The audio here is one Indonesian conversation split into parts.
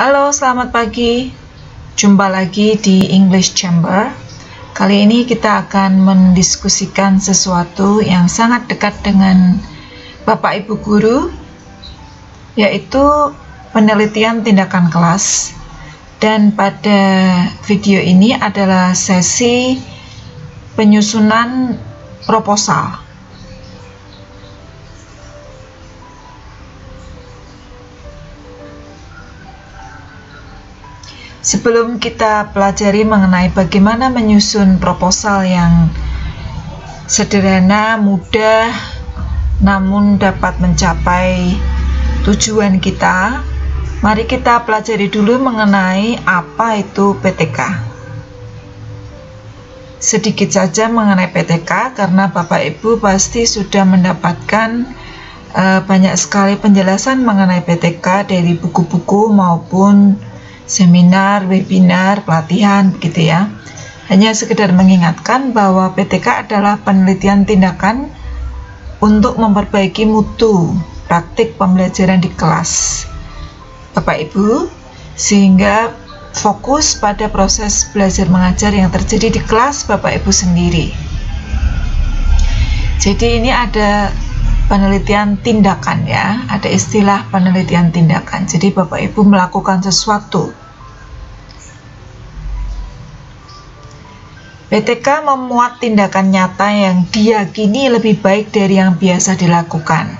Halo, selamat pagi. Jumpa lagi di English Chamber. Kali ini kita akan mendiskusikan sesuatu yang sangat dekat dengan Bapak Ibu guru, yaitu penelitian tindakan kelas. Dan pada video ini adalah sesi penyusunan proposal. Sebelum kita pelajari mengenai bagaimana menyusun proposal yang sederhana, mudah, namun dapat mencapai tujuan kita, mari kita pelajari dulu mengenai apa itu PTK. Sedikit saja mengenai PTK karena Bapak Ibu pasti sudah mendapatkan uh, banyak sekali penjelasan mengenai PTK dari buku-buku maupun seminar, webinar, pelatihan, begitu ya. Hanya sekedar mengingatkan bahwa PTK adalah penelitian tindakan untuk memperbaiki mutu praktik pembelajaran di kelas. Bapak Ibu, sehingga fokus pada proses belajar mengajar yang terjadi di kelas Bapak Ibu sendiri. Jadi ini ada penelitian tindakan ya, ada istilah penelitian tindakan. Jadi Bapak Ibu melakukan sesuatu BTK memuat tindakan nyata yang diyakini lebih baik dari yang biasa dilakukan.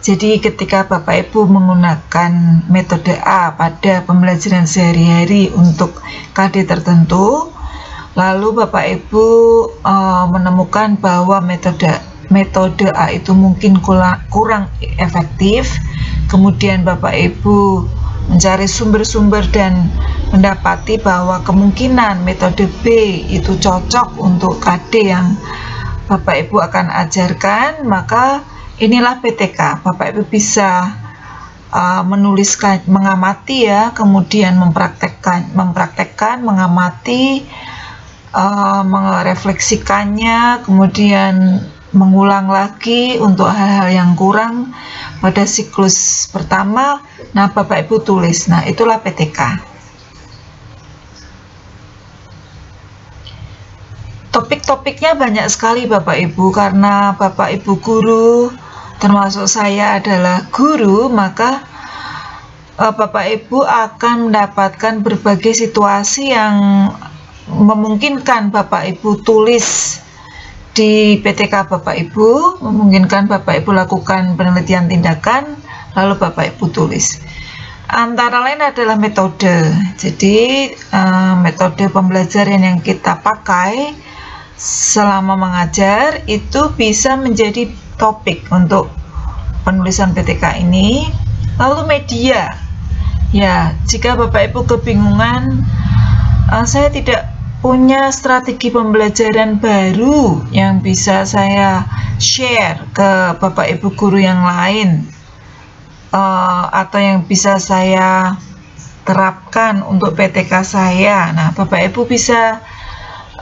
Jadi ketika Bapak Ibu menggunakan metode A pada pembelajaran sehari-hari untuk KD tertentu, lalu Bapak Ibu uh, menemukan bahwa metode metode A itu mungkin kurang, kurang efektif, kemudian Bapak Ibu mencari sumber-sumber dan mendapati bahwa kemungkinan metode B itu cocok untuk KD yang Bapak Ibu akan ajarkan, maka inilah PTK. Bapak Ibu bisa uh, menuliskan, mengamati ya, kemudian mempraktekkan, mempraktekkan, mengamati, uh, merefleksikannya, kemudian mengulang lagi untuk hal-hal yang kurang pada siklus pertama. Nah, Bapak Ibu tulis. Nah, itulah PTK. Topik-topiknya banyak sekali Bapak Ibu karena Bapak Ibu guru termasuk saya adalah guru maka uh, Bapak Ibu akan mendapatkan berbagai situasi yang memungkinkan Bapak Ibu tulis di PTK Bapak Ibu, memungkinkan Bapak Ibu lakukan penelitian tindakan lalu Bapak Ibu tulis. Antara lain adalah metode. Jadi uh, metode pembelajaran yang kita pakai selama mengajar itu bisa menjadi topik untuk penulisan PTK ini. Lalu media, ya jika Bapak Ibu kebingungan, uh, saya tidak punya strategi pembelajaran baru yang bisa saya share ke Bapak Ibu guru yang lain uh, atau yang bisa saya terapkan untuk PTK saya. Nah, Bapak Ibu bisa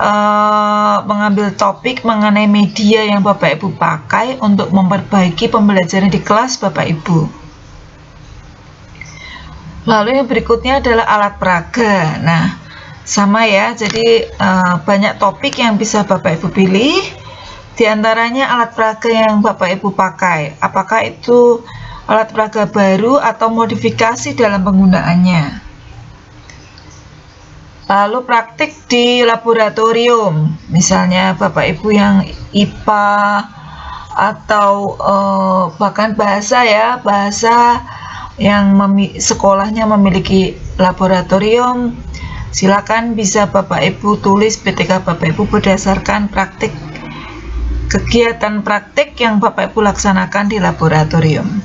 uh, mengambil topik mengenai media yang Bapak Ibu pakai untuk memperbaiki pembelajaran di kelas Bapak Ibu. Lalu yang berikutnya adalah alat peraga. Nah, sama ya, jadi uh, banyak topik yang bisa Bapak Ibu pilih. Di antaranya alat peraga yang Bapak Ibu pakai. Apakah itu alat peraga baru atau modifikasi dalam penggunaannya? Lalu praktik di laboratorium, misalnya Bapak Ibu yang IPA atau uh, bahkan bahasa ya, bahasa yang memi sekolahnya memiliki laboratorium, silakan bisa Bapak Ibu tulis PTK Bapak Ibu berdasarkan praktik kegiatan praktik yang Bapak Ibu laksanakan di laboratorium.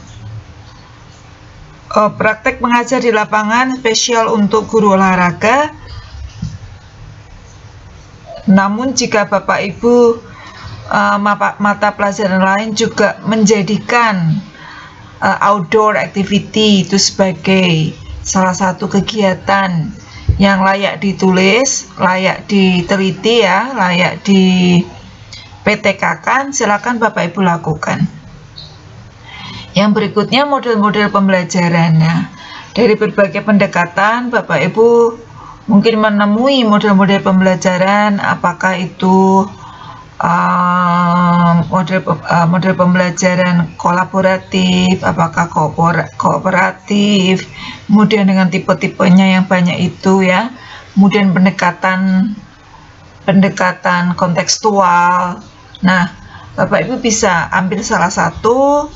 Uh, praktek mengajar di lapangan spesial untuk guru olahraga namun jika Bapak Ibu uh, mata pelajaran lain juga menjadikan uh, outdoor activity itu sebagai salah satu kegiatan yang layak ditulis, layak diteliti ya, layak di PTK kan, silakan Bapak Ibu lakukan. Yang berikutnya model-model pembelajarannya. dari berbagai pendekatan Bapak Ibu mungkin menemui model-model pembelajaran apakah itu uh, model uh, model pembelajaran kolaboratif apakah kooperatif kemudian dengan tipe-tipenya yang banyak itu ya. Kemudian pendekatan pendekatan kontekstual. Nah Bapak Ibu bisa ambil salah satu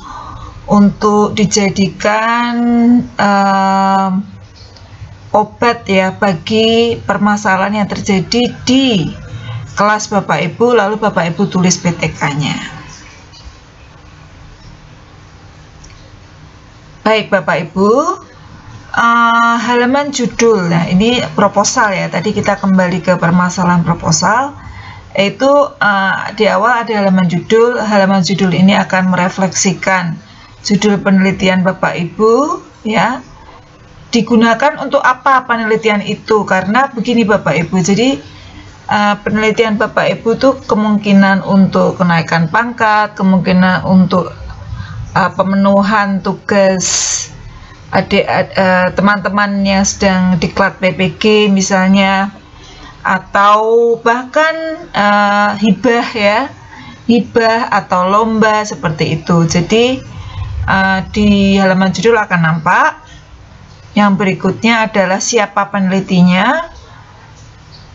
untuk dijadikan um, obat ya bagi permasalahan yang terjadi di kelas Bapak Ibu lalu Bapak Ibu tulis PTK-nya. Baik Bapak Ibu, uh, halaman judul. Nah, ini proposal ya. Tadi kita kembali ke permasalahan proposal itu uh, di awal ada halaman judul halaman judul ini akan merefleksikan judul penelitian Bapak Ibu ya digunakan untuk apa penelitian itu? Karena begini Bapak Ibu. Jadi uh, penelitian Bapak Ibu tuh kemungkinan untuk kenaikan pangkat kemungkinan untuk uh, pemenuhan tugas adik uh, teman-teman yang sedang diklat PPG misalnya atau bahkan uh, hibah ya hibah atau lomba seperti itu. Jadi uh, di halaman judul akan nampak yang berikutnya adalah siapa penelitinya.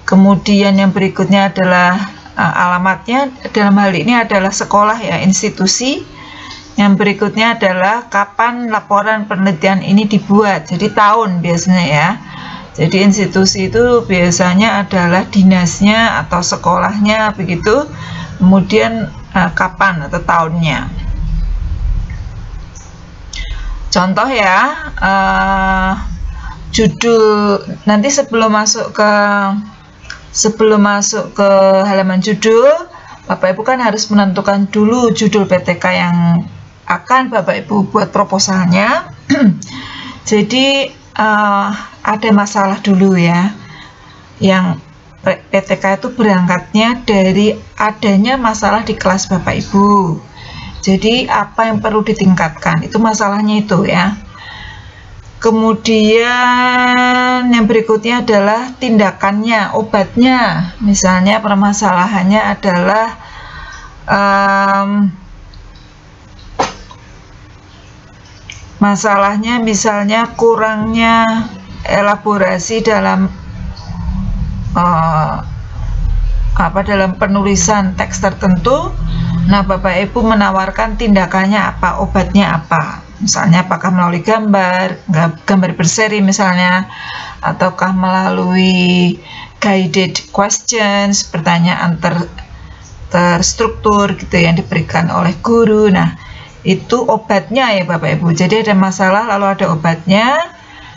Kemudian yang berikutnya adalah uh, alamatnya. Dalam hal ini adalah sekolah ya institusi. Yang berikutnya adalah kapan laporan penelitian ini dibuat. Jadi tahun biasanya ya. Jadi institusi itu biasanya adalah dinasnya atau sekolahnya begitu. Kemudian uh, kapan atau tahunnya. Contoh ya, uh, judul nanti sebelum masuk ke sebelum masuk ke halaman judul, Bapak Ibu kan harus menentukan dulu judul PTK yang akan Bapak Ibu buat proposalnya. Jadi uh, ada masalah dulu ya yang PTK itu berangkatnya dari adanya masalah di kelas Bapak Ibu jadi apa yang perlu ditingkatkan itu masalahnya itu ya kemudian yang berikutnya adalah tindakannya obatnya misalnya permasalahannya adalah um, Masalahnya misalnya kurangnya elaborasi dalam uh, apa dalam penulisan teks tertentu. Nah, Bapak Ibu menawarkan tindakannya apa, obatnya apa. Misalnya apakah melalui gambar, gambar berseri misalnya, ataukah melalui guided questions, pertanyaan ter terstruktur gitu yang diberikan oleh guru. Nah, itu obatnya ya Bapak Ibu. Jadi ada masalah lalu ada obatnya.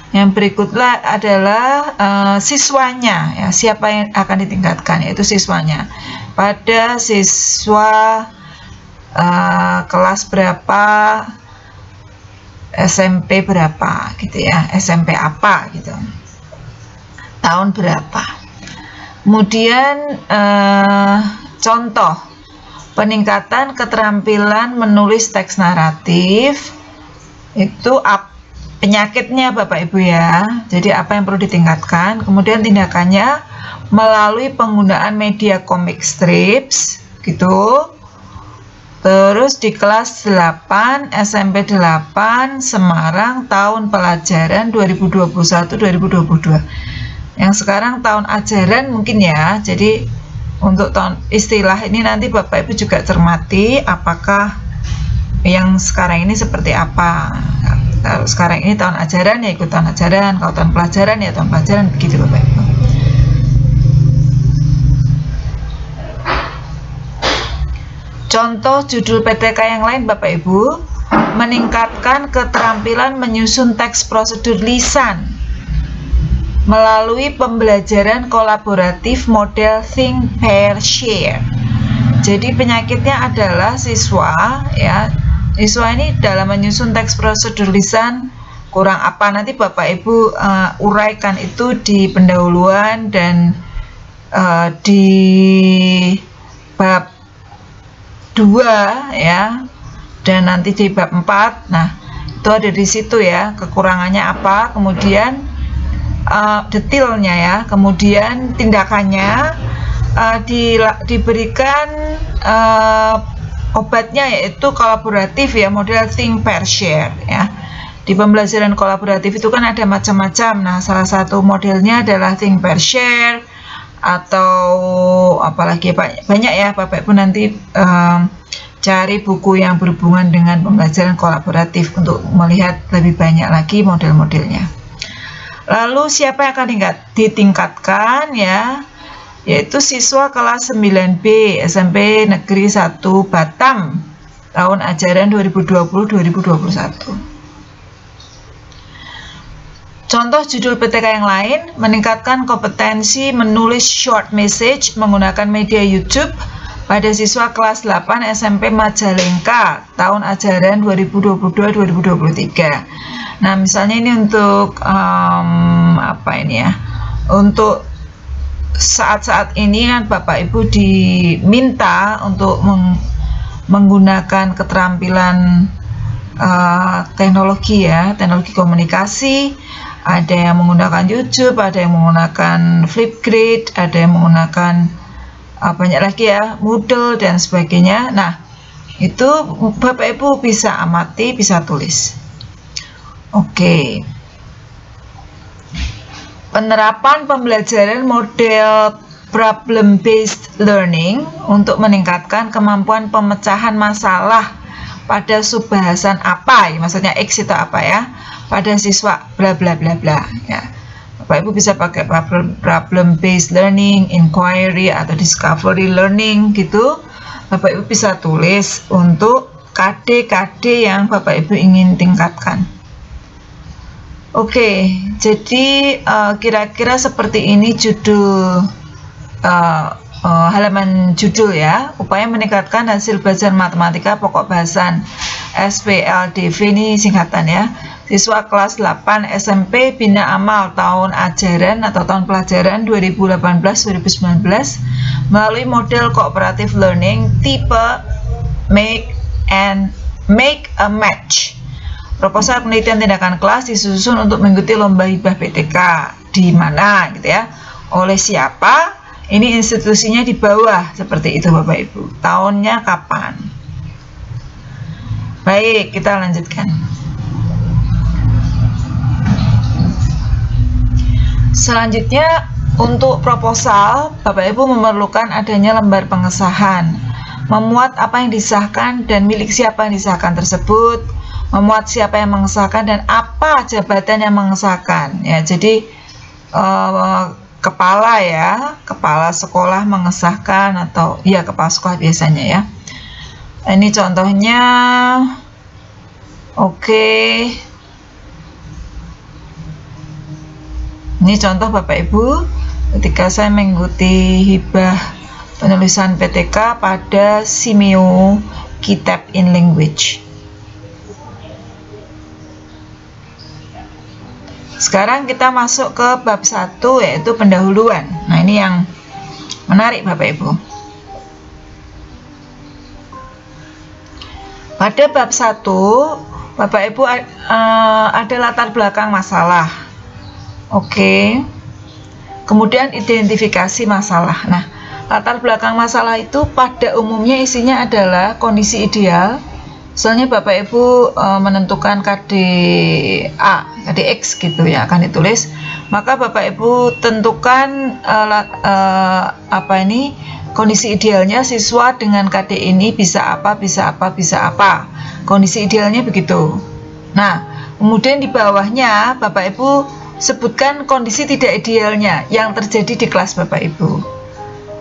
Yang berikutlah adalah uh, siswanya ya, siapa yang akan ditingkatkan yaitu siswanya. Pada siswa uh, kelas berapa SMP berapa gitu ya, SMP apa gitu. Tahun berapa. Kemudian uh, contoh peningkatan keterampilan menulis teks naratif itu penyakitnya Bapak Ibu ya. Jadi apa yang perlu ditingkatkan? Kemudian tindakannya melalui penggunaan media komik strips gitu. Terus di kelas 8 SMP 8 Semarang tahun pelajaran 2021-2022. Yang sekarang tahun ajaran mungkin ya. Jadi untuk tahun istilah ini nanti Bapak Ibu juga cermati apakah yang sekarang ini seperti apa kalau sekarang ini tahun ajaran ya ikut tahun ajaran kalau tahun pelajaran ya tahun pelajaran begitu Bapak Ibu contoh judul PTK yang lain Bapak Ibu meningkatkan keterampilan menyusun teks prosedur lisan melalui pembelajaran kolaboratif model Think, Pair, Share. Jadi penyakitnya adalah siswa ya. Siswa ini dalam menyusun teks prosedur lisan kurang apa nanti Bapak Ibu uh, uraikan itu di pendahuluan dan uh, di bab 2 ya. Dan nanti di bab 4 nah itu ada di situ ya kekurangannya apa. Kemudian uh, detailnya ya. Kemudian tindakannya uh, di, diberikan uh, obatnya yaitu kolaboratif ya model think pair share ya. Di pembelajaran kolaboratif itu kan ada macam-macam. Nah salah satu modelnya adalah think pair share atau apalagi banyak ya Bapak Ibu nanti um, cari buku yang berhubungan dengan pembelajaran kolaboratif untuk melihat lebih banyak lagi model-modelnya. Lalu siapa yang akan ditingkatkan ya? Yaitu siswa kelas 9B SMP Negeri 1 Batam tahun ajaran 2020-2021. Contoh judul PTK yang lain, meningkatkan kompetensi menulis short message menggunakan media YouTube pada siswa kelas 8 SMP Majalengka tahun ajaran 2022-2023. Nah, misalnya ini untuk um, apa ini ya? Untuk saat-saat ini kan Bapak Ibu diminta untuk meng menggunakan keterampilan uh, teknologi ya, teknologi komunikasi ada yang menggunakan YouTube, ada yang menggunakan Flipgrid, ada yang menggunakan uh, banyak lagi ya, Moodle dan sebagainya. Nah, itu Bapak Ibu bisa amati, bisa tulis. Oke. Penerapan pembelajaran model problem based learning untuk meningkatkan kemampuan pemecahan masalah pada subbahasan apa, maksudnya X itu apa ya? Pada siswa bla bla bla bla ya. Bapak Ibu bisa pakai problem based learning, inquiry atau discovery learning gitu. Bapak Ibu bisa tulis untuk KD-KD yang Bapak Ibu ingin tingkatkan. Oke, jadi eh, kira-kira uh, seperti ini judul uh, uh, halaman judul ya. Upaya meningkatkan hasil belajar matematika pokok bahasan SPLDV ini singkatan ya siswa kelas 8 SMP Bina Amal tahun ajaran atau tahun pelajaran 2018-2019 melalui model kooperatif learning tipe make and make a match. Proposal penelitian tindakan kelas disusun untuk mengikuti lomba hibah PTK di mana gitu ya. Oleh siapa? Ini institusinya di bawah seperti itu Bapak Ibu. Tahunnya kapan? Baik, kita lanjutkan. Selanjutnya untuk proposal, Bapak Ibu memerlukan adanya lembar pengesahan. Memuat apa yang disahkan dan milik siapa yang disahkan tersebut, memuat siapa yang mengesahkan dan apa jabatan yang mengesahkan. Ya, jadi eh, kepala ya, kepala sekolah mengesahkan atau ya kepala sekolah biasanya ya. Ini contohnya. Oke. Ini contoh Bapak Ibu ketika saya mengikuti hibah penulisan PTK pada Simeo Kitab in Language. Sekarang kita masuk ke bab 1 yaitu pendahuluan. Nah, ini yang menarik Bapak Ibu. Pada bab 1, Bapak Ibu ada latar belakang masalah Oke. Kemudian identifikasi masalah. Nah, latar belakang masalah itu pada umumnya isinya adalah kondisi ideal. Soalnya Bapak Ibu e, menentukan KDA, KDX gitu ya akan ditulis. Maka Bapak Ibu tentukan e, e, apa ini kondisi idealnya siswa dengan KD ini bisa apa, bisa apa, bisa apa. Kondisi idealnya begitu. Nah, kemudian di bawahnya Bapak Ibu sebutkan kondisi tidak idealnya yang terjadi di kelas Bapak Ibu.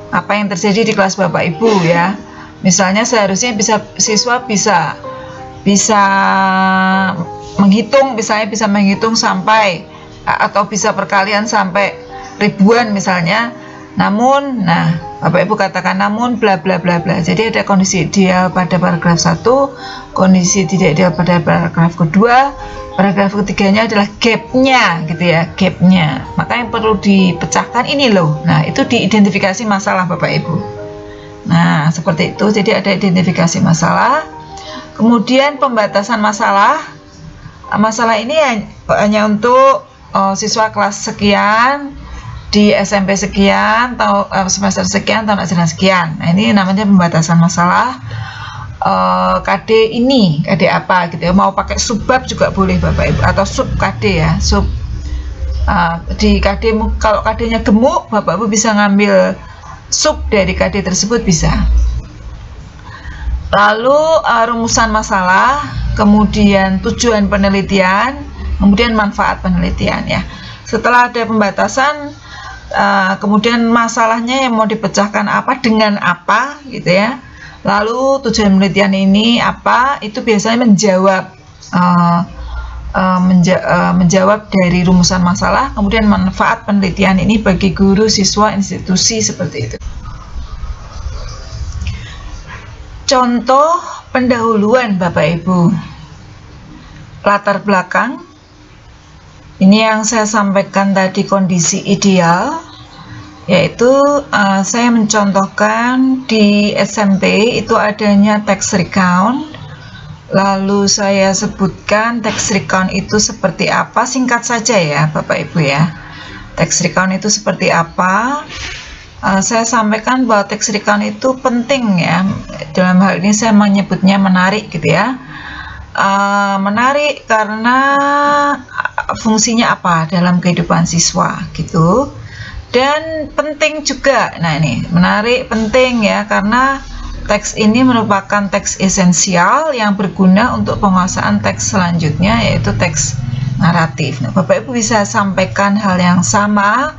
Apa yang terjadi di kelas Bapak Ibu ya? Misalnya seharusnya bisa siswa bisa bisa menghitung misalnya bisa menghitung sampai atau bisa perkalian sampai ribuan misalnya. Namun, nah Bapak Ibu katakan namun bla bla bla bla. Jadi ada kondisi ideal pada paragraf 1, kondisi tidak ideal pada paragraf kedua, paragraf ketiganya adalah gapnya gitu ya, gapnya. Maka yang perlu dipecahkan ini loh. Nah, itu diidentifikasi masalah Bapak Ibu. Nah, seperti itu. Jadi ada identifikasi masalah. Kemudian pembatasan masalah. masalah ini hanya untuk uh, siswa kelas sekian di SMP sekian atau semester sekian tahun ajaran sekian. Nah, ini namanya pembatasan masalah uh, KD ini, KD apa gitu ya. Mau pakai subbab juga boleh Bapak Ibu atau sub KD ya, sub uh, di KD kalau KD-nya gemuk, Bapak Ibu bisa ngambil sub dari KD tersebut bisa. Lalu rumusan masalah, kemudian tujuan penelitian, kemudian manfaat penelitian ya. Setelah ada pembatasan, uh, kemudian masalahnya yang mau dipecahkan apa dengan apa gitu ya. Lalu tujuan penelitian ini apa? Itu biasanya menjawab uh, uh, menja uh, menjawab dari rumusan masalah, kemudian manfaat penelitian ini bagi guru, siswa, institusi seperti itu. Contoh pendahuluan Bapak Ibu. Latar belakang. Ini yang saya sampaikan tadi kondisi ideal yaitu uh, saya mencontohkan di SMP itu adanya tax recount. Lalu saya sebutkan tax recount itu seperti apa. Singkat saja ya Bapak Ibu ya. Tax recount itu seperti apa. Uh, saya sampaikan bahwa tax recount itu penting ya. Dalam hal ini saya menyebutnya menarik gitu ya. Uh, menarik karena fungsinya apa dalam kehidupan siswa gitu. Dan penting juga nah ini menarik penting ya karena teks ini merupakan teks esensial yang berguna untuk penguasaan teks selanjutnya yaitu teks naratif. Nah, Bapak Ibu bisa sampaikan hal yang sama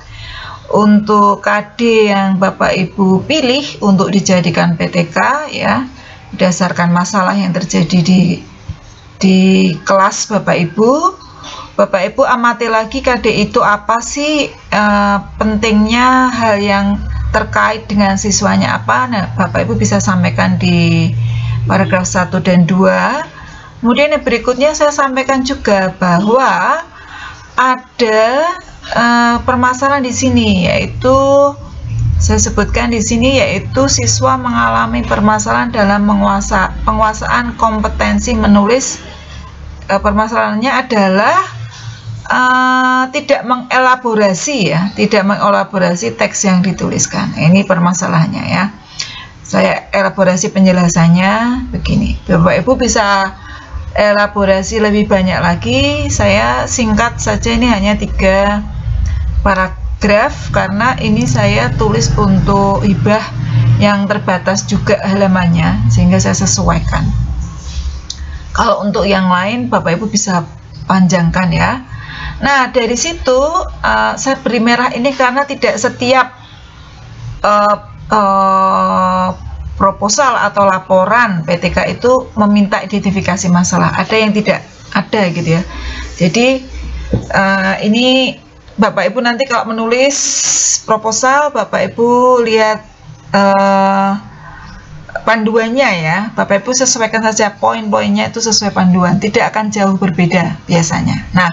untuk KD yang Bapak Ibu pilih untuk dijadikan PTK ya. Berdasarkan masalah yang terjadi di di kelas Bapak Ibu Bapak Ibu amati lagi KD itu apa sih e, pentingnya hal yang terkait dengan siswanya apa? Nah Bapak Ibu bisa sampaikan di paragraf 1 dan 2 kemudian yang berikutnya saya sampaikan juga bahwa ada e, permasalahan di sini yaitu saya sebutkan di sini yaitu siswa mengalami permasalahan dalam menguasa, penguasaan kompetensi menulis. E, permasalahannya adalah uh, tidak mengelaborasi ya, tidak mengelaborasi teks yang dituliskan. Ini permasalahannya ya. Saya elaborasi penjelasannya begini. Bapak Ibu bisa elaborasi lebih banyak lagi. Saya singkat saja ini hanya tiga paragraf karena ini saya tulis untuk hibah yang terbatas juga halamannya sehingga saya sesuaikan. Kalau untuk yang lain Bapak Ibu bisa panjangkan ya. Nah, dari situ uh, saya beri merah ini karena tidak setiap uh, uh, proposal atau laporan PTK itu meminta identifikasi masalah. Ada yang tidak ada gitu ya. Jadi uh, ini Bapak Ibu nanti kalau menulis proposal, Bapak Ibu lihat uh, panduannya ya. Bapak Ibu sesuaikan saja poin-poinnya itu sesuai panduan, tidak akan jauh berbeda biasanya. Nah,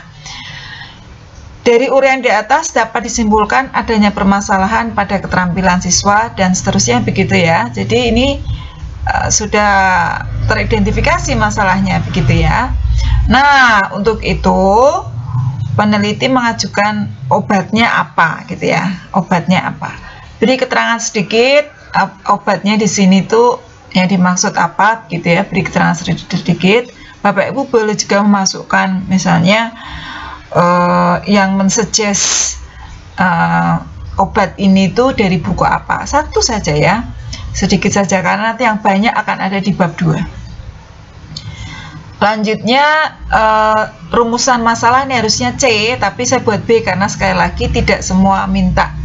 dari urian di atas dapat disimpulkan adanya permasalahan pada keterampilan siswa dan seterusnya begitu ya. Jadi ini uh, sudah teridentifikasi masalahnya begitu ya. Nah, untuk itu peneliti mengajukan obatnya apa gitu ya. Obatnya apa? Beri keterangan sedikit obatnya di sini tuh yang dimaksud apa gitu ya. Beri keterangan sedikit. Bapak Ibu boleh juga memasukkan misalnya uh, yang mensuggest uh, obat ini tuh dari buku apa satu saja ya sedikit saja karena nanti yang banyak akan ada di bab 2 Lanjutnya uh, rumusan masalah ini harusnya C, tapi saya buat B karena sekali lagi tidak semua minta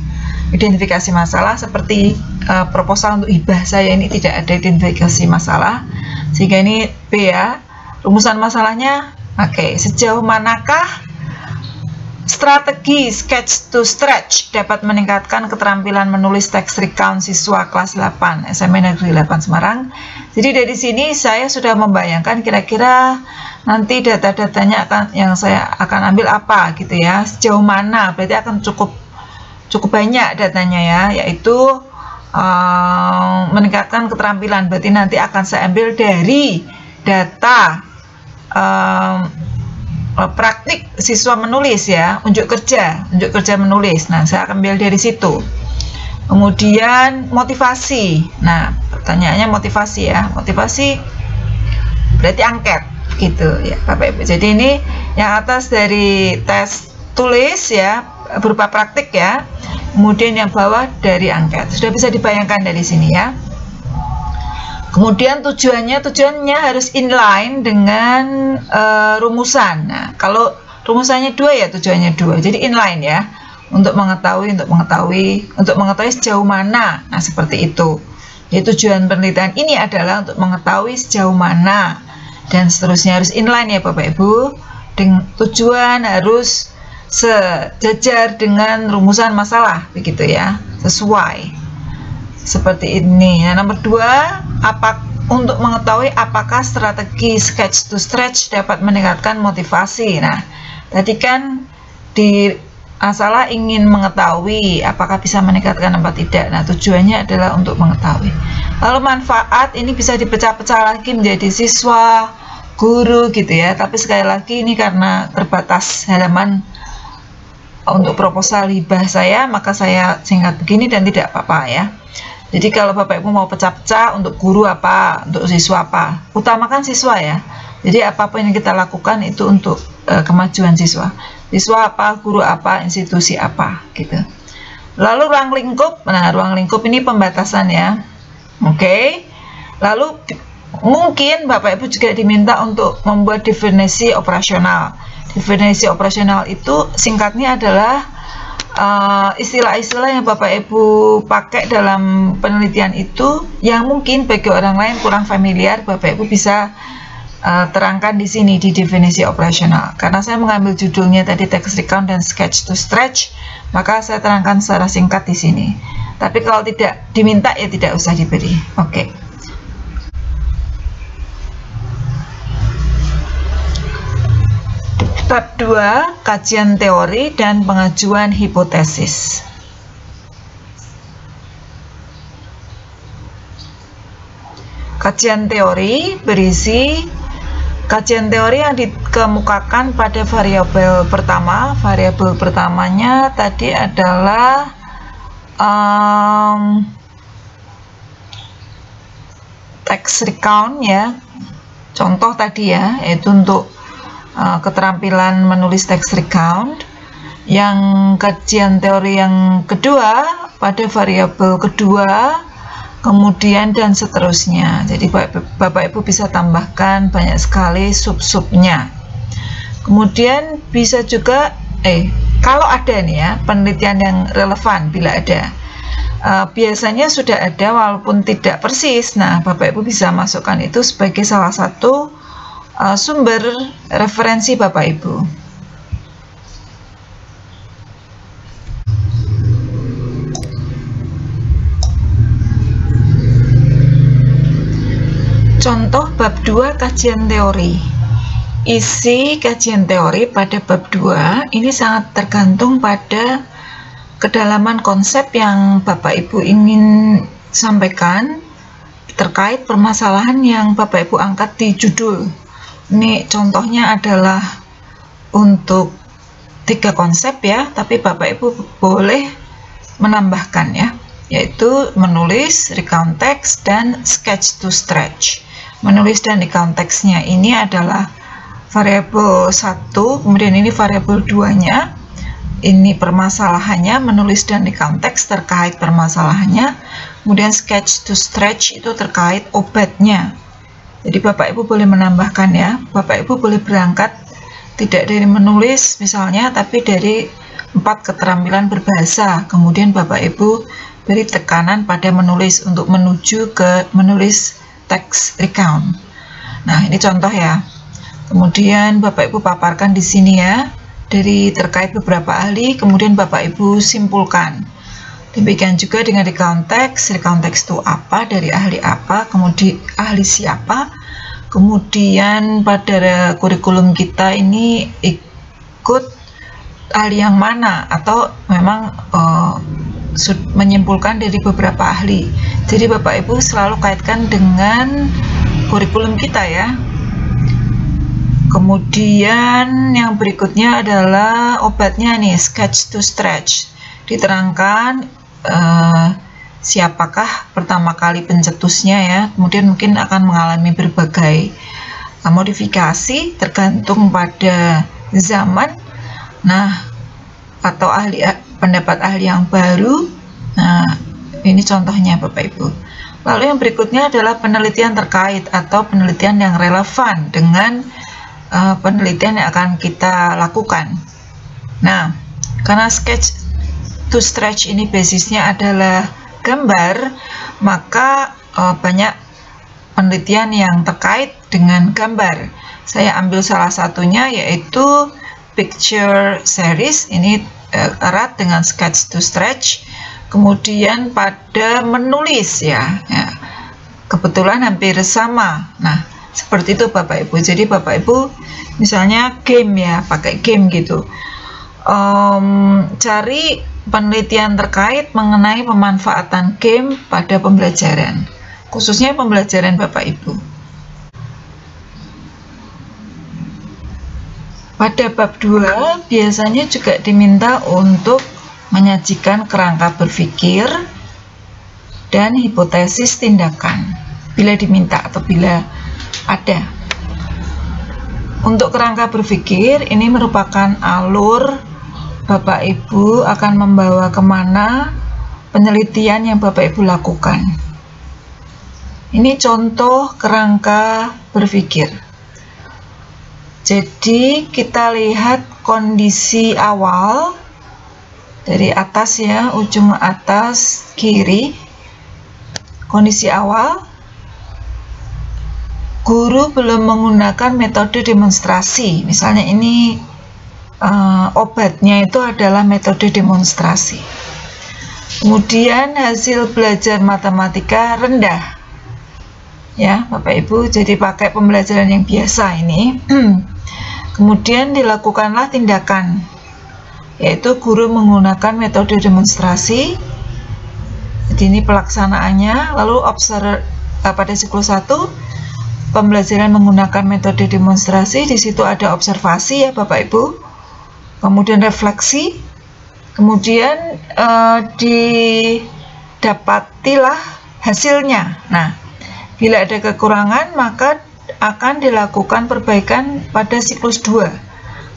identifikasi masalah seperti uh, proposal untuk hibah saya ini tidak ada identifikasi masalah. Sehingga ini B ya. Rumusan masalahnya oke, okay. sejauh manakah Strategi sketch to stretch dapat meningkatkan keterampilan menulis teks recount siswa kelas 8 SMA Negeri 8 Semarang. Jadi dari sini saya sudah membayangkan kira-kira nanti data-datanya akan yang saya akan ambil apa gitu ya. Sejauh mana berarti akan cukup cukup banyak datanya ya, yaitu um, meningkatkan keterampilan. Berarti nanti akan saya ambil dari data um, praktik siswa menulis ya, unjuk kerja, unjuk kerja menulis. Nah, saya akan ambil dari situ. Kemudian motivasi. Nah, pertanyaannya motivasi ya. Motivasi berarti angket gitu ya, Bapak Ibu. Jadi ini yang atas dari tes tulis ya berupa praktik ya. Kemudian yang bawah dari angket. Sudah bisa dibayangkan dari sini ya. Kemudian tujuannya tujuannya harus inline dengan uh, rumusan. Nah, kalau rumusannya dua ya tujuannya dua. Jadi inline ya untuk mengetahui untuk mengetahui untuk mengetahui sejauh mana. Nah, seperti itu. Jadi tujuan penelitian ini adalah untuk mengetahui sejauh mana dan seterusnya harus inline ya Bapak Ibu. Tujuan harus sejajar dengan rumusan masalah begitu ya, sesuai seperti ini. Nah, nomor dua, apa untuk mengetahui apakah strategi sketch to stretch dapat meningkatkan motivasi. Nah, tadi kan di masalah ingin mengetahui apakah bisa meningkatkan apa tidak. Nah, tujuannya adalah untuk mengetahui. Lalu manfaat ini bisa dipecah-pecah lagi menjadi siswa, guru gitu ya. Tapi sekali lagi ini karena terbatas halaman untuk proposal hibah saya, maka saya singkat begini dan tidak apa-apa ya. Jadi kalau Bapak Ibu mau pecah-pecah untuk guru apa, untuk siswa apa, utamakan siswa ya. Jadi apa pun yang kita lakukan itu untuk e, kemajuan siswa. Siswa apa, guru apa, institusi apa, gitu. Lalu ruang lingkup, nah ruang lingkup ini pembatasan ya. Oke. Okay. Lalu mungkin Bapak Ibu juga diminta untuk membuat definisi operasional. Definisi operasional itu singkatnya adalah istilah-istilah uh, yang Bapak Ibu pakai dalam penelitian itu yang mungkin bagi orang lain kurang familiar, Bapak Ibu bisa uh, terangkan di sini di definisi operasional. Karena saya mengambil judulnya tadi text recount dan sketch to stretch, maka saya terangkan secara singkat di sini. Tapi kalau tidak diminta ya tidak usah diberi. Oke. Okay. Bab 2, kajian teori dan pengajuan hipotesis. Kajian teori berisi kajian teori yang dikemukakan pada variabel pertama. Variabel pertamanya tadi adalah um, text recount ya. Contoh tadi ya, yaitu untuk uh, keterampilan menulis text recount. Yang kajian teori yang kedua pada variabel kedua, kemudian dan seterusnya. Jadi Bapak Ibu bisa tambahkan banyak sekali sub-subnya. Kemudian bisa juga eh kalau ada nih ya penelitian yang relevan bila ada. Uh, biasanya sudah ada walaupun tidak persis. Nah, Bapak Ibu bisa masukkan itu sebagai salah satu uh, sumber referensi Bapak Ibu. Contoh bab 2 kajian teori. Isi kajian teori pada bab 2 ini sangat tergantung pada kedalaman konsep yang Bapak Ibu ingin sampaikan terkait permasalahan yang Bapak Ibu angkat di judul ini contohnya adalah untuk tiga konsep ya, tapi Bapak Ibu boleh menambahkan ya, yaitu menulis, recount text, dan sketch to stretch. Menulis dan recount textnya ini adalah variabel 1, kemudian ini variabel 2-nya, ini permasalahannya, menulis dan recount text terkait permasalahannya, kemudian sketch to stretch itu terkait obatnya. Jadi Bapak Ibu boleh menambahkan ya, Bapak Ibu boleh berangkat tidak dari menulis misalnya, tapi dari empat keterampilan berbahasa. Kemudian Bapak Ibu beri tekanan pada menulis untuk menuju ke menulis text recount. Nah, ini contoh ya. Kemudian Bapak Ibu paparkan di sini ya, dari terkait beberapa ahli, kemudian Bapak Ibu simpulkan. Demikian juga dengan di konteks, di konteks itu apa, dari ahli apa, kemudian ahli siapa, kemudian pada kurikulum kita ini ikut ahli yang mana, atau memang uh, menyimpulkan dari beberapa ahli. Jadi Bapak Ibu selalu kaitkan dengan kurikulum kita ya. kemudian yang berikutnya adalah obatnya nih sketch to stretch diterangkan uh, siapakah pertama kali pencetusnya ya? Kemudian mungkin akan mengalami berbagai uh, modifikasi tergantung pada zaman nah atau ahli pendapat ahli yang baru. Nah ini contohnya Bapak Ibu. Lalu yang berikutnya adalah penelitian terkait atau penelitian yang relevan dengan uh, penelitian yang akan kita lakukan. Nah karena sketch to stretch ini basisnya adalah gambar, maka uh, banyak penelitian yang terkait dengan gambar. Saya ambil salah satunya yaitu picture series, ini uh, erat dengan sketch to stretch. Kemudian pada menulis ya, ya kebetulan hampir sama. Nah, seperti itu Bapak Ibu. Jadi Bapak Ibu misalnya game ya, pakai game gitu. Um, cari penelitian terkait mengenai pemanfaatan game pada pembelajaran, khususnya pembelajaran Bapak Ibu. Pada bab 2, biasanya juga diminta untuk menyajikan kerangka berpikir dan hipotesis tindakan, bila diminta atau bila ada. Untuk kerangka berpikir, ini merupakan alur Bapak Ibu akan membawa ke mana penelitian yang Bapak Ibu lakukan. Ini contoh kerangka berpikir. Jadi kita lihat kondisi awal dari atas ya, ujung atas kiri. Kondisi awal guru belum menggunakan metode demonstrasi. Misalnya ini uh, obatnya itu adalah metode demonstrasi. Kemudian hasil belajar matematika rendah. Ya, Bapak Ibu, jadi pakai pembelajaran yang biasa ini. Kemudian dilakukanlah tindakan, yaitu guru menggunakan metode demonstrasi. Jadi ini pelaksanaannya, lalu observer uh, pada siklus 1 pembelajaran menggunakan metode demonstrasi, di situ ada observasi ya Bapak Ibu kemudian refleksi, kemudian uh, didapatilah hasilnya. Nah, bila ada kekurangan maka akan dilakukan perbaikan pada siklus 2.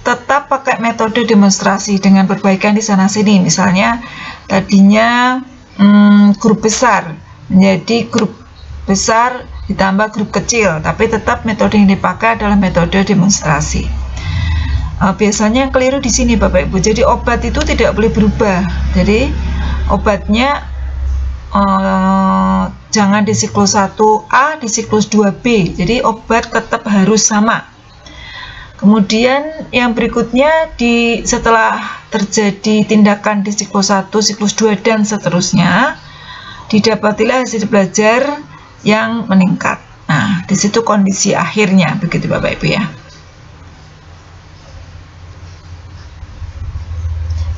Tetap pakai metode demonstrasi dengan perbaikan di sana sini. Misalnya tadinya hmm, grup besar menjadi grup besar ditambah grup kecil, tapi tetap metode yang dipakai adalah metode demonstrasi. Uh, biasanya keliru di sini Bapak Ibu. Jadi obat itu tidak boleh berubah. Jadi obatnya uh, jangan di siklus 1A, di siklus 2B. Jadi obat tetap harus sama. Kemudian yang berikutnya di setelah terjadi tindakan di siklus 1, siklus 2 dan seterusnya didapatilah hasil belajar yang meningkat. Nah, di situ kondisi akhirnya begitu Bapak Ibu ya.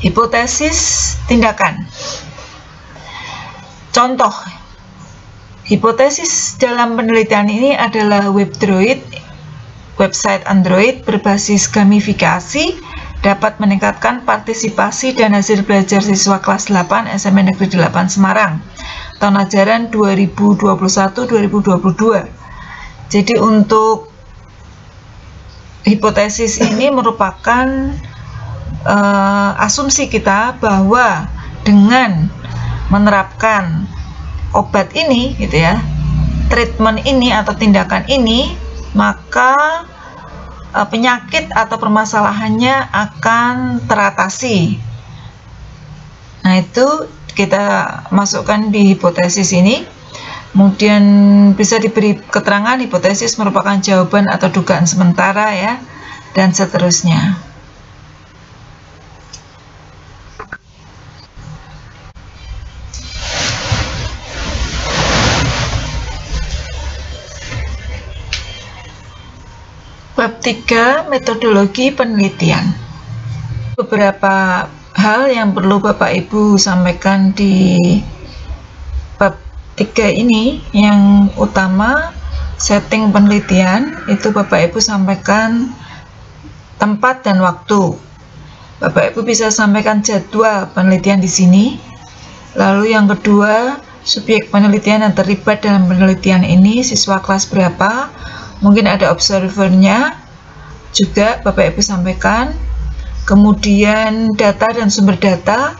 Hipotesis tindakan. Contoh, hipotesis dalam penelitian ini adalah WebDroid, website Android berbasis gamifikasi dapat meningkatkan partisipasi dan hasil belajar siswa kelas 8 SMA Negeri 8 Semarang tahun ajaran 2021-2022. Jadi untuk hipotesis ini merupakan uh, asumsi kita bahwa dengan menerapkan obat ini gitu ya treatment ini atau tindakan ini maka uh, penyakit atau permasalahannya akan teratasi. Nah itu kita masukkan di hipotesis ini. Kemudian bisa diberi keterangan hipotesis merupakan jawaban atau dugaan sementara ya dan seterusnya 3 Metodologi Penelitian. Beberapa hal yang perlu Bapak Ibu sampaikan di bab 3 ini. Yang utama setting penelitian. Itu Bapak Ibu sampaikan tempat dan waktu. Bapak Ibu bisa sampaikan jadwal penelitian di sini. Lalu yang kedua, subjek penelitian yang terlibat dalam penelitian ini siswa kelas berapa, mungkin ada observernya, juga Bapak Ibu sampaikan. Kemudian data dan sumber data,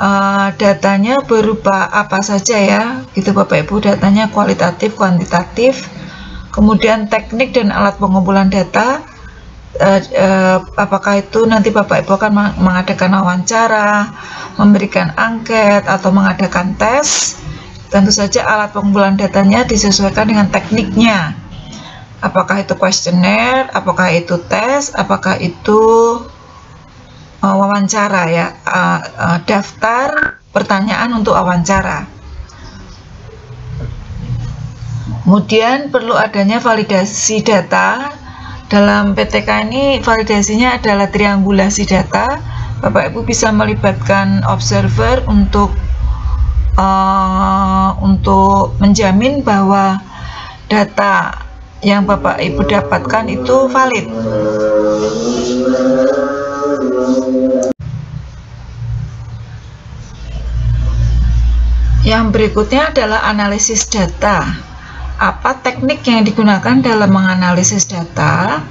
uh, datanya berupa apa saja ya, gitu Bapak Ibu, datanya kualitatif, kuantitatif, kemudian teknik dan alat pengumpulan data, uh, uh, apakah itu nanti Bapak Ibu akan mengadakan wawancara, memberikan angket atau mengadakan tes. Tentu saja alat pengumpulan datanya disesuaikan dengan tekniknya. Apakah itu kuesioner, apakah itu tes, apakah itu uh, wawancara ya, uh, uh, daftar pertanyaan untuk wawancara. Kemudian perlu adanya validasi data dalam PTK ini validasinya adalah triangulasi data. Bapak Ibu bisa melibatkan observer untuk uh, untuk menjamin bahwa data yang Bapak Ibu dapatkan itu valid. Yang berikutnya adalah analisis data. Apa teknik yang digunakan dalam menganalisis data?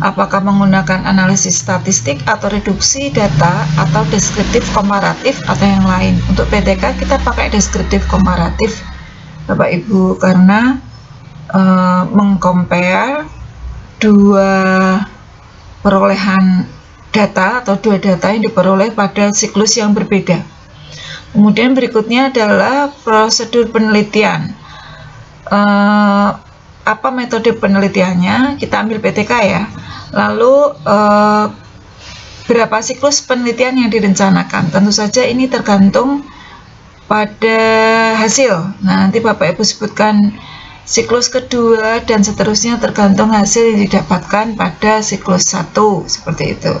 Apakah menggunakan analisis statistik atau reduksi data atau deskriptif komparatif atau yang lain? Untuk PTK kita pakai deskriptif komparatif Bapak Ibu karena e, mengcompare dua perolehan data atau dua data yang diperoleh pada siklus yang berbeda. Kemudian berikutnya adalah prosedur penelitian. Uh, apa metode penelitiannya? Kita ambil PTK ya. Lalu uh, berapa siklus penelitian yang direncanakan? Tentu saja ini tergantung pada hasil. Nah nanti Bapak Ibu sebutkan siklus kedua dan seterusnya tergantung hasil yang didapatkan pada siklus satu seperti itu.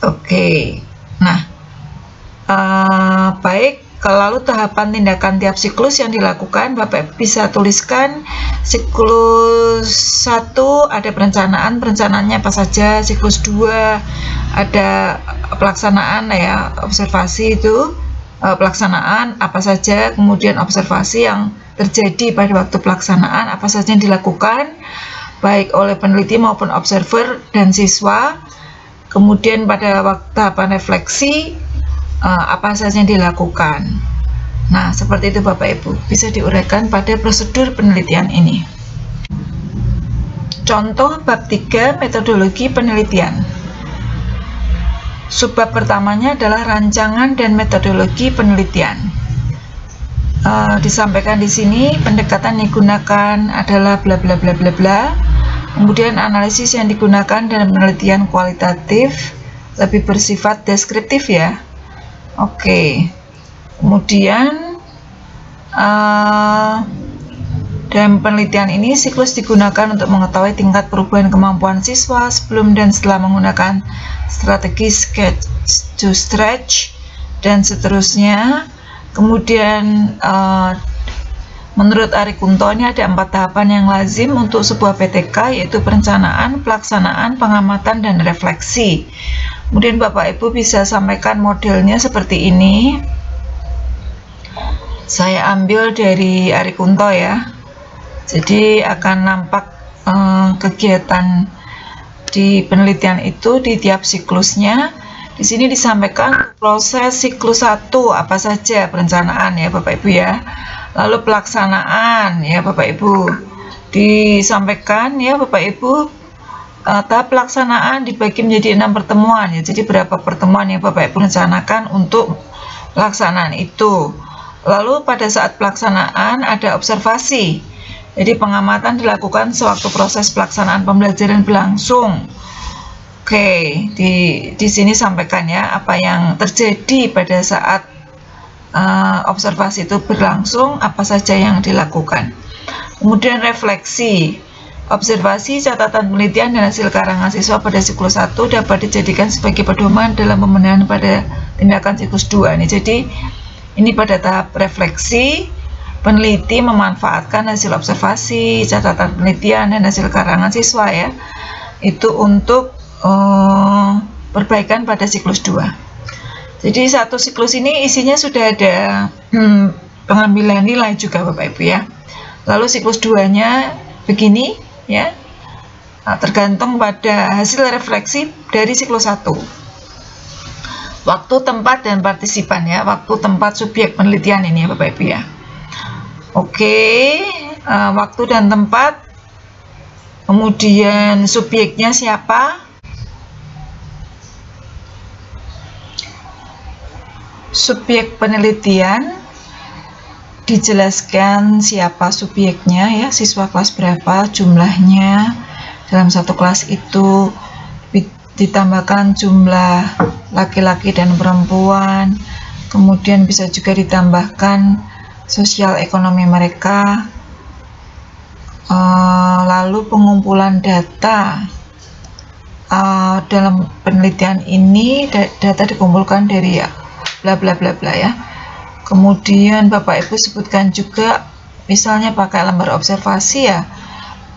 Oke. Nah uh, baik. Lalu tahapan tindakan tiap siklus yang dilakukan, Bapak bisa tuliskan siklus 1 ada perencanaan, perencanaannya apa saja, siklus 2 ada pelaksanaan ya, observasi itu eh, pelaksanaan apa saja, kemudian observasi yang terjadi pada waktu pelaksanaan, apa saja yang dilakukan baik oleh peneliti maupun observer dan siswa. Kemudian pada waktu tahapan refleksi uh, apa saja yang dilakukan. Nah, seperti itu Bapak Ibu, bisa diuraikan pada prosedur penelitian ini. Contoh bab 3 metodologi penelitian. Subbab pertamanya adalah rancangan dan metodologi penelitian. Uh, disampaikan di sini pendekatan yang digunakan adalah bla bla bla bla bla. Kemudian analisis yang digunakan dalam penelitian kualitatif lebih bersifat deskriptif ya Oke, kemudian uh, dalam penelitian ini siklus digunakan untuk mengetahui tingkat perubahan kemampuan siswa sebelum dan setelah menggunakan strategi sketch to stretch dan seterusnya. Kemudian uh, menurut Ari Kunto ini ada empat tahapan yang lazim untuk sebuah PTK yaitu perencanaan, pelaksanaan, pengamatan, dan refleksi. Kemudian Bapak Ibu bisa sampaikan modelnya seperti ini. Saya ambil dari Ari Kunto ya. Jadi akan nampak eh, kegiatan di penelitian itu di tiap siklusnya. Di sini disampaikan proses siklus 1 apa saja perencanaan ya Bapak Ibu ya. Lalu pelaksanaan ya Bapak Ibu. Disampaikan ya Bapak Ibu uh, tahap pelaksanaan dibagi menjadi enam pertemuan ya. Jadi berapa pertemuan yang Bapak Ibu rencanakan untuk pelaksanaan itu. Lalu pada saat pelaksanaan ada observasi. Jadi pengamatan dilakukan sewaktu proses pelaksanaan pembelajaran berlangsung. Oke, di di sini sampaikan ya apa yang terjadi pada saat uh, observasi itu berlangsung, apa saja yang dilakukan. Kemudian refleksi. Observasi, catatan penelitian, dan hasil karangan siswa pada siklus 1 dapat dijadikan sebagai pedoman dalam pemenahan pada tindakan siklus 2. Ini jadi ini pada tahap refleksi, peneliti memanfaatkan hasil observasi, catatan penelitian, dan hasil karangan siswa ya. itu untuk uh, perbaikan pada siklus 2 jadi satu siklus ini isinya sudah ada hmm, pengambilan nilai juga Bapak Ibu ya. Lalu siklus 2 nya begini ya. Nah, tergantung pada hasil refleksi dari siklus 1 waktu tempat dan partisipan ya. Waktu tempat subjek penelitian ini ya Bapak Ibu ya. Oke uh, waktu dan tempat. Kemudian subjeknya siapa subjek penelitian. Dijelaskan siapa subjeknya ya siswa kelas berapa jumlahnya. Dalam satu kelas itu ditambahkan jumlah laki-laki dan perempuan. Kemudian bisa juga ditambahkan sosial ekonomi mereka. Uh, lalu pengumpulan data. Uh, dalam penelitian ini data dikumpulkan dari bla bla bla bla ya. Kemudian Bapak Ibu sebutkan juga misalnya pakai lembar observasi ya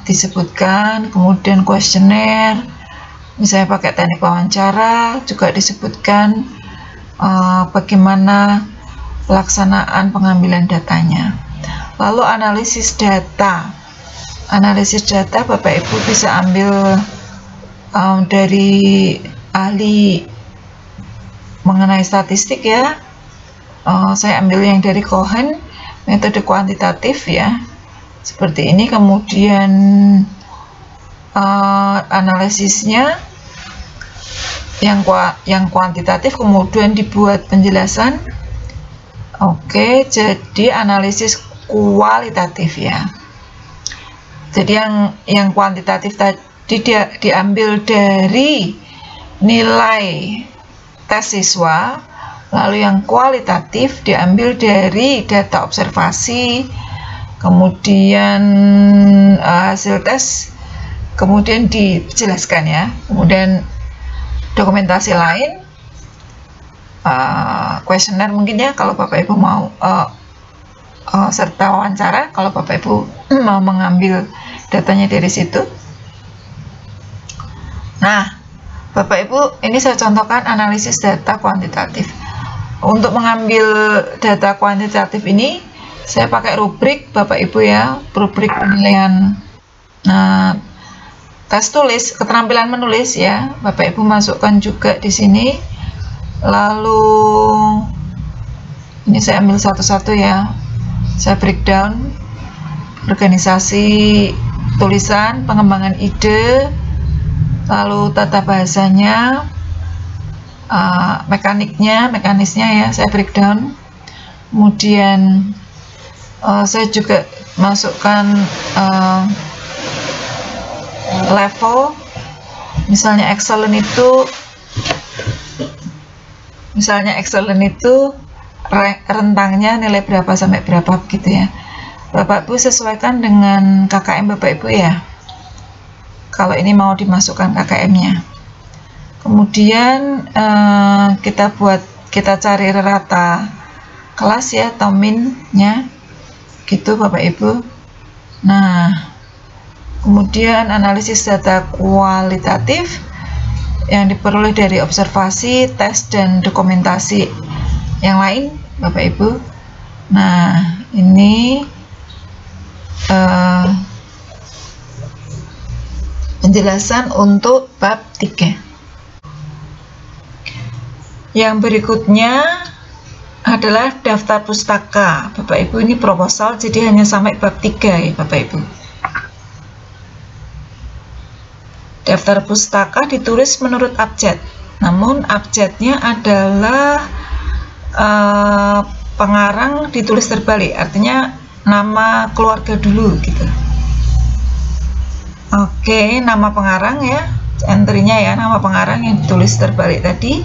disebutkan kemudian kuesioner misalnya pakai teknik wawancara juga disebutkan uh, bagaimana pelaksanaan pengambilan datanya. Lalu analisis data. Analisis data Bapak Ibu bisa ambil um, dari ahli mengenai statistik ya. Uh, saya ambil yang dari Cohen metode kuantitatif ya. Seperti ini kemudian uh, analisisnya yang yang kuantitatif kemudian dibuat penjelasan. Oke jadi analisis kualitatif ya. Jadi yang yang kuantitatif tadi dia diambil dari nilai tes siswa, lalu yang kualitatif diambil dari data observasi, kemudian uh, hasil tes, kemudian dijelaskan ya, kemudian dokumentasi lain, kuesioner uh, mungkin ya kalau Bapak Ibu mau uh, uh, serta wawancara kalau Bapak Ibu mau mengambil datanya dari situ. Nah, Bapak Ibu, ini saya contohkan analisis data kuantitatif. Untuk mengambil data kuantitatif ini, saya pakai rubrik Bapak Ibu ya, rubrik penilaian nah, tes tulis, keterampilan menulis ya. Bapak Ibu masukkan juga di sini. Lalu ini saya ambil satu-satu ya. Saya breakdown organisasi tulisan, pengembangan ide, lalu tata bahasanya uh, mekaniknya mekanisnya ya saya breakdown. Kemudian uh, saya juga masukkan uh, level. Misalnya excellent itu misalnya excellent itu rentangnya nilai berapa sampai berapa gitu ya. Bapak Ibu sesuaikan dengan KKM Bapak Ibu ya kalau ini mau dimasukkan KKM-nya. Kemudian eh, kita buat kita cari rata kelas ya atau min-nya gitu Bapak Ibu. Nah, kemudian analisis data kualitatif yang diperoleh dari observasi, tes dan dokumentasi yang lain Bapak Ibu. Nah, ini uh, Penjelasan untuk bab 3. Yang berikutnya adalah daftar pustaka. Bapak Ibu ini proposal jadi hanya sampai bab 3 ya Bapak Ibu. Daftar pustaka ditulis menurut abjad. Namun abjadnya adalah uh, pengarang ditulis terbalik, artinya nama keluarga dulu gitu. Oke, nama pengarang ya, entry-nya ya, nama pengarang yang ditulis terbalik tadi.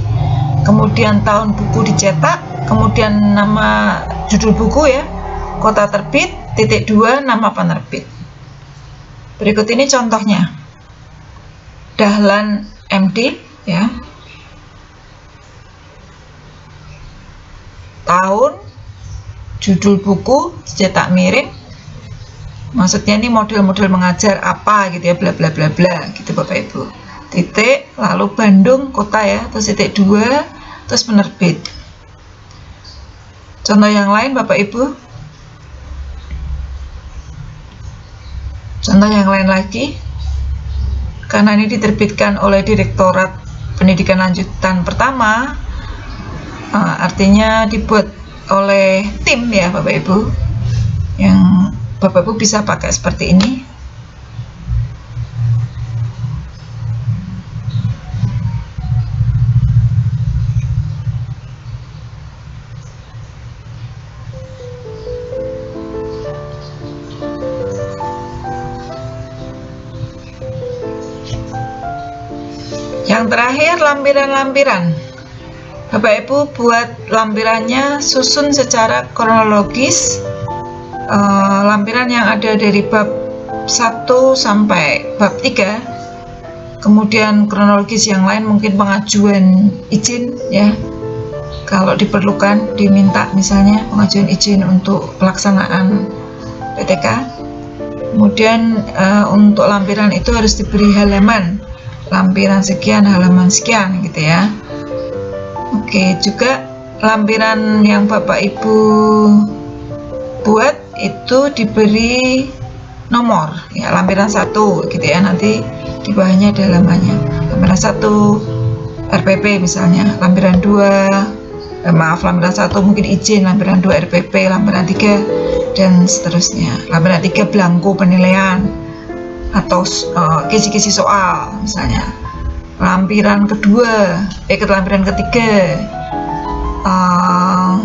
Kemudian tahun buku dicetak, kemudian nama judul buku ya, kota terbit, titik dua, nama penerbit. Berikut ini contohnya. Dahlan MD ya. Tahun, judul buku, cetak miring, maksudnya ini model-model mengajar apa gitu ya bla bla bla bla gitu Bapak Ibu. Titik lalu Bandung kota ya terus titik dua terus penerbit. Contoh yang lain Bapak Ibu? Contoh yang lain lagi? Karena ini diterbitkan oleh Direktorat Pendidikan Lanjutan Pertama uh, artinya dibuat oleh tim ya Bapak Ibu yang Bapak Ibu bisa pakai seperti ini Yang terakhir lampiran-lampiran. Bapak Ibu buat lampirannya susun secara kronologis uh, lampiran yang ada dari bab 1 sampai bab 3 kemudian kronologis yang lain mungkin pengajuan izin ya. Kalau diperlukan diminta misalnya pengajuan izin untuk pelaksanaan PTK kemudian uh, untuk lampiran itu harus diberi halaman. Lampiran sekian halaman sekian gitu ya. Oke juga lampiran yang bapak ibu buat itu diberi nomor ya lampiran satu gitu ya. Nanti di bawahnya ada halamannya lampiran satu RPP misalnya lampiran dua eh, maaf lampiran satu mungkin izin lampiran dua RPP lampiran tiga dan seterusnya. Lampiran tiga belangko penilaian atau uh, kisi-kisi soal misalnya. Lampiran kedua eh lampiran ketiga uh,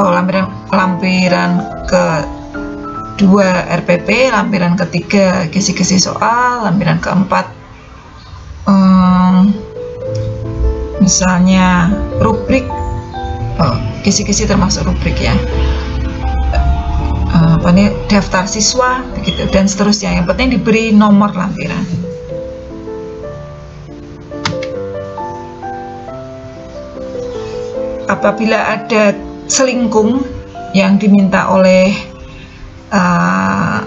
oh lampiran lampiran ke dua RPP lampiran ketiga kisi-kisi soal lampiran keempat um, misalnya rubrik oh, kisi-kisi termasuk rubrik ya. Eh, apa nih daftar siswa begitu dan seterusnya. Yang penting diberi nomor lampiran. Apabila ada selingkung yang diminta oleh uh,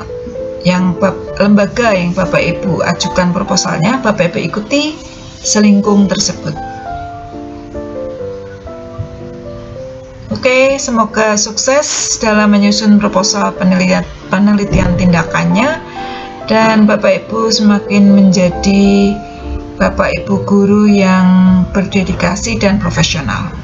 yang lembaga yang Bapak Ibu ajukan proposalnya Bapak Ibu ikuti selingkung tersebut Oke, semoga sukses dalam menyusun proposal penelitian, penelitian tindakannya dan Bapak Ibu semakin menjadi Bapak Ibu guru yang berdedikasi dan profesional.